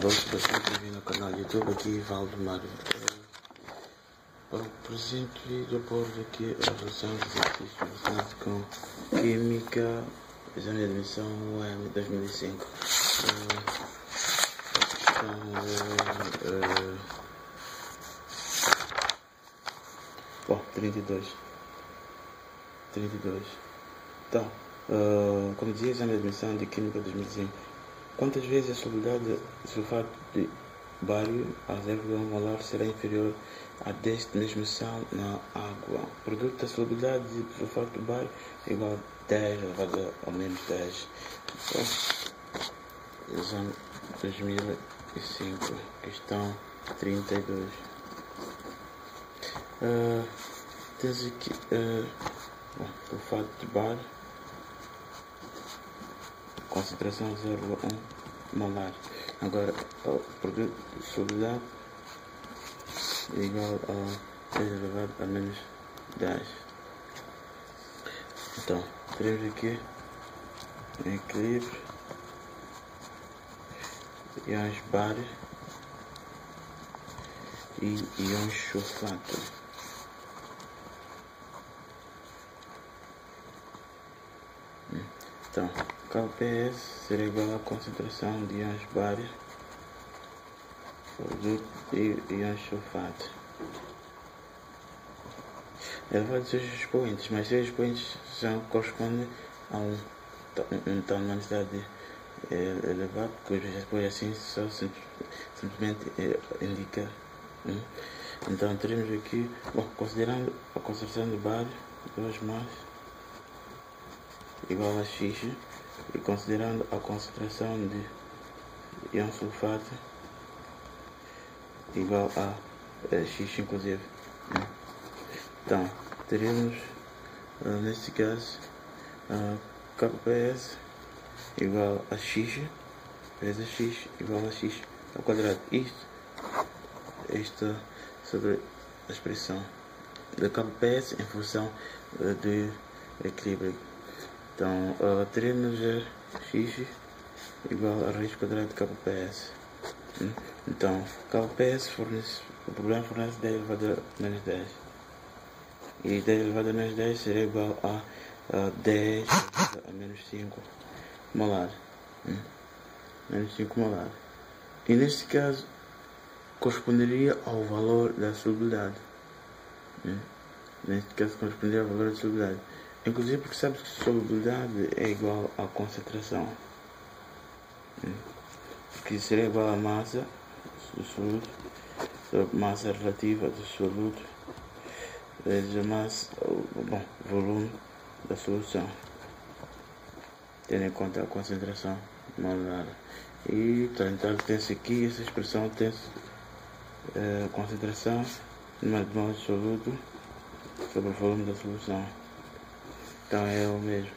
Alô, bastante bem no canal YouTube aqui Valdemar. Para o presente vídeo abordo aqui a relação relacionados com Química, exame de admissão UM 2005. Questão uh, Bom, 32. 32. Então, uh, como dizia, exame de admissão de Química 2005. Quantas vezes a solubilidade de sulfato de bário a 0,1 molar será inferior a deste mesmo sal na água? O produto da solubilidade de sulfato de bário é igual a 10 elevado ao menos 10. Então, exame 2005, questão 32. Uh, tens aqui uh, sulfato de bário concentração 0,1 molar. Agora, o produto de solubilidade é igual a 10 elevado a menos 10. Então, teremos aqui em equilíbrio íons bário e íons sulfato. Então, KPS será igual à concentração de íons bário e íons sulfato. Elevado seus expoentes, mas seus expoentes são, correspondem a um, um tal densidade elevado, cujos expoentes assim só simplesmente eh, indica. Hum? Então teremos aqui, bom, considerando a concentração de bário, 2 mais igual a x e considerando a concentração de íon sulfato igual a, a x inclusive. Né? Então, teremos uh, neste caso uh, KPS igual a x vezes x igual a x ao quadrado. Isto, esta sobre a expressão da KPS em função uh, do equilíbrio então, uh, teremos x igual a raiz quadrada de kps. Hum? Então, kps fornece, o problema fornece 10 elevado a menos 10. E 10 elevado a menos 10 será igual a, a 10 a menos 5 molar. Hum? Menos 5 molar. E neste caso, corresponderia ao valor da solubilidade. Hum? Neste caso, corresponderia ao valor da solubilidade. Inclusive porque sabes que solubilidade é igual à concentração. Que seria igual à massa do soluto sobre massa relativa do soluto vezes a massa, bom, volume da solução. Tendo em conta a concentração molar. E então tem-se aqui essa expressão tem-se uh, concentração número de molas de soluto sobre o volume da solução. Então é o mesmo.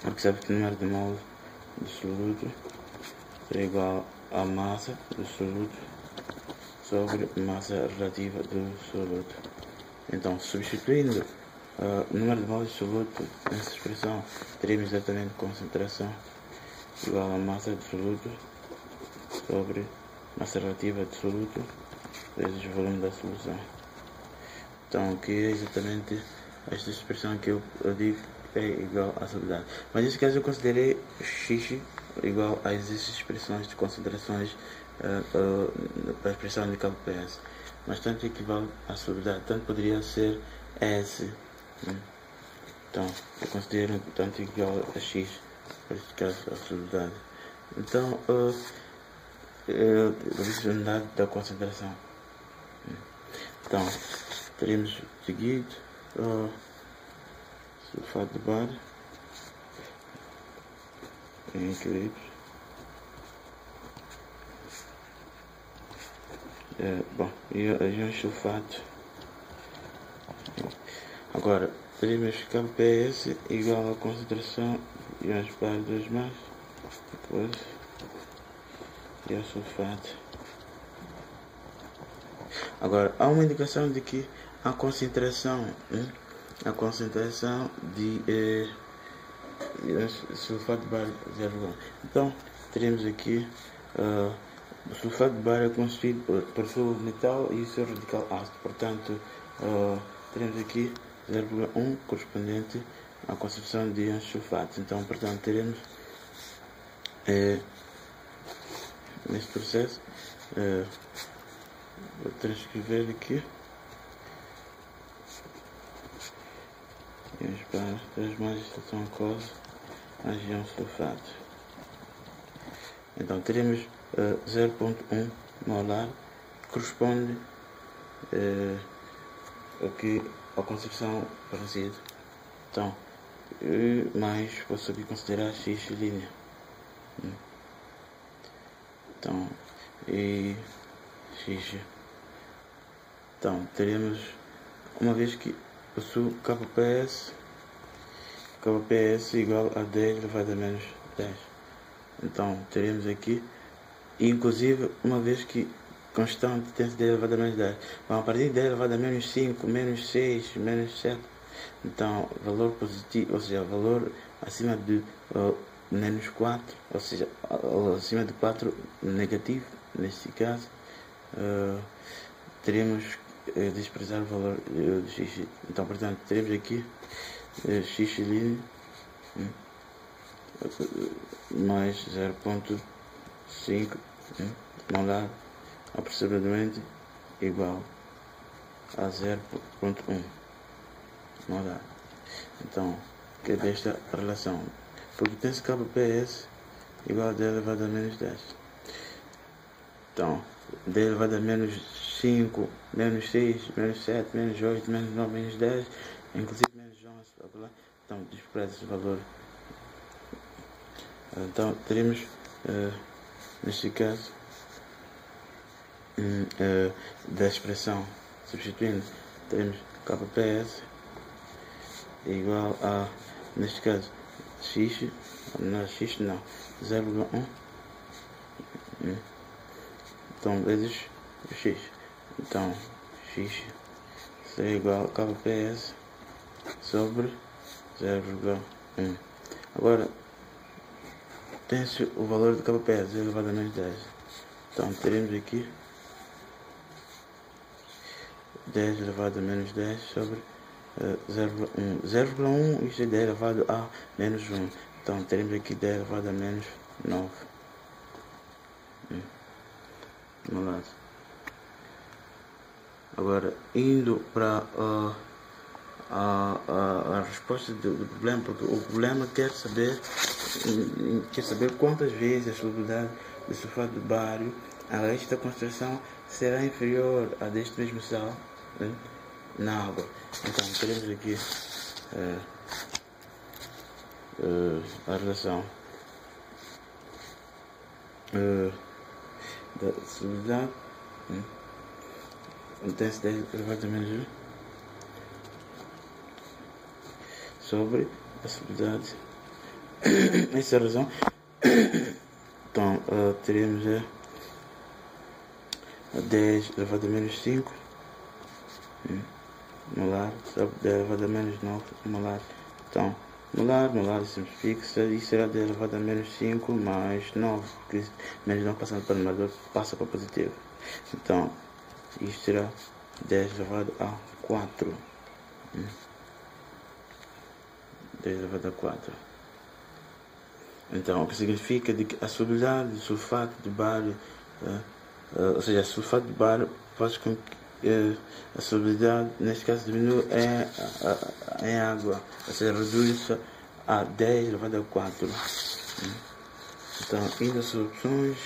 Porque sabe que o número de moles do soluto é igual à massa do soluto sobre massa relativa do soluto. Então, substituindo uh, o número de moles do soluto nessa expressão, teremos exatamente concentração igual à massa do soluto sobre massa relativa do soluto vezes o volume da solução. Então, aqui é exatamente esta expressão que eu, eu digo é igual à solubilidade. Mas nesse caso eu considerei x igual a essas expressões de considerações uh, uh, para a expressão de KPS. Mas tanto equivale à solubilidade, tanto poderia ser S. Né? Então, eu considero tanto igual a x, este caso a solubilidade. Então, uh, uh, a unidade da concentração. Então, teremos o seguinte sulfato de bário em equilíbrio. É, bom, e a sulfato. Agora, teremos KPS igual a concentração íons bário 2 mais, depois e a sulfato. Agora, há uma indicação de que a concentração, né? a concentração de eh, sulfato de bário 0,1. Então, teremos aqui uh, o sulfato de bário é constituído por, por seu metal e o seu radical ácido. Portanto, uh, teremos aqui 0,1 correspondente à concepção de íons sulfatos. Então, portanto, teremos é, neste processo, é, vou transcrever aqui. Íons para transformar a estação aquosa a íons sulfato. Então, teremos uh, 0.1 molar, que corresponde uh, aqui à concepção resíduo. Então, mais posso aqui considerar x linha. Hum. Então, e x. Então, teremos, uma vez que possuo KPS, KPS igual a 10 elevado a menos 10. Então, teremos aqui, inclusive, uma vez que constante tem 10 elevado a menos 10. Bom, a partir de 10 elevado a menos 5, menos 6, menos 7, então, valor positivo, ou seja, valor acima de menos 4, ou seja, acima de 4 negativo, neste caso, uh, teremos uh, desprezar o valor de x. Então, portanto, teremos aqui uh, x hum, mais 0.5 hum, molar aproximadamente igual a 0.1 molar. Então, que é desta relação? Porque tem-se KPS igual a D elevado a menos 10. Então, D elevado a menos 5, menos 6, menos 7, menos 8, menos 9, menos 10, inclusive menos 11, então despreza esse valor. Então, teremos, uh, neste caso, uh, da expressão substituindo, teremos KPS igual a, neste caso, x, não, x não, 0,1 então vezes x então x será igual a kps sobre 0,1 agora tem-se o valor de kps elevado a menos 10 então teremos aqui 10 elevado a menos 10 sobre 0,1 0,1 isto é 10 elevado a menos 1 então teremos aqui 10 elevado a menos 9 hum. no lado agora indo para uh, a, a, a, resposta do, do, problema porque o problema quer saber quer saber quantas vezes a solubilidade do sulfato de bário a esta concentração será inferior a deste mesmo sal né? na água. Então, teremos aqui é, é, a relação é, da solubilidade né? Acontece 10 elevado a menos 1 sobre a solubilidade. Essa é a razão. Então, uh, teremos a 10 elevado a menos 5 molar sobre 10 elevado a menos 9 molar. Então, molar, molar simplifica e será 10 elevado a menos 5 mais 9, porque menos 9 passando para o numerador passa para positivo. Então, será 10 elevado a 4. 10 elevado a 4. Então, o que significa de que a solubilidade de sulfato de bário, uh, uh, ou seja, sulfato de bário faz com que a solubilidade, neste caso, diminui em, em água, ou seja, reduz a 10 elevado a 4. Então, indo às opções,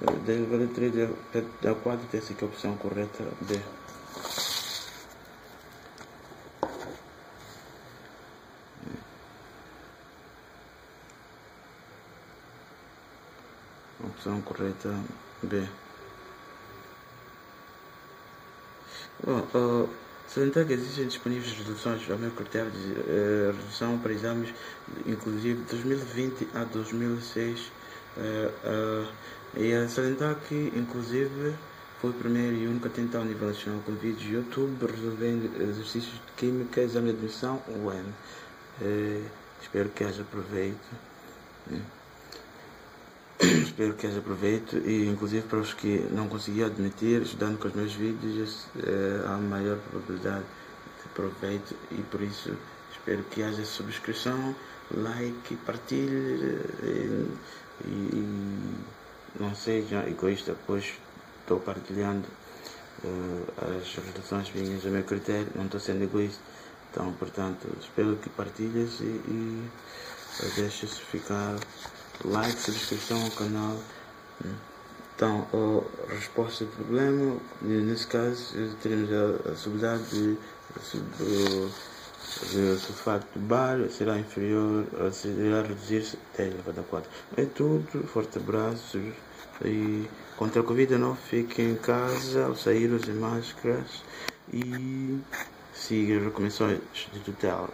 10 elevado a 3 elevado a 4, tem essa aqui a opção correta B. Opção correta B. Bom, uh, salientar que existem disponíveis reduções ao meu critério de uh, redução para exames, inclusive 2020 a 2006. Uh, uh, e a salientar que, inclusive, foi o primeiro e único a tentar ao nível nacional com vídeos de YouTube resolvendo exercícios de química, exame de admissão, UEM. Uh, espero que haja proveito. Uh, espero que haja proveito e inclusive para os que não conseguiram admitir, estudando com os meus vídeos, eh, há maior probabilidade de proveito e por isso espero que haja subscrição, like, partilhe e, e não seja egoísta, pois estou partilhando uh, as reflexões minhas a meu critério, não estou sendo egoísta. Então, portanto, espero que partilhes e, e deixes ficar like, subscrição ao canal. Então, a resposta do problema, nesse caso, teremos a, a subidade de, de, de sulfato de bario será inferior, irá reduzir-se até a 4. É tudo, forte abraço e contra a Covid-19 fiquem em casa ao sair usem máscaras e siga as recomendações de tutela.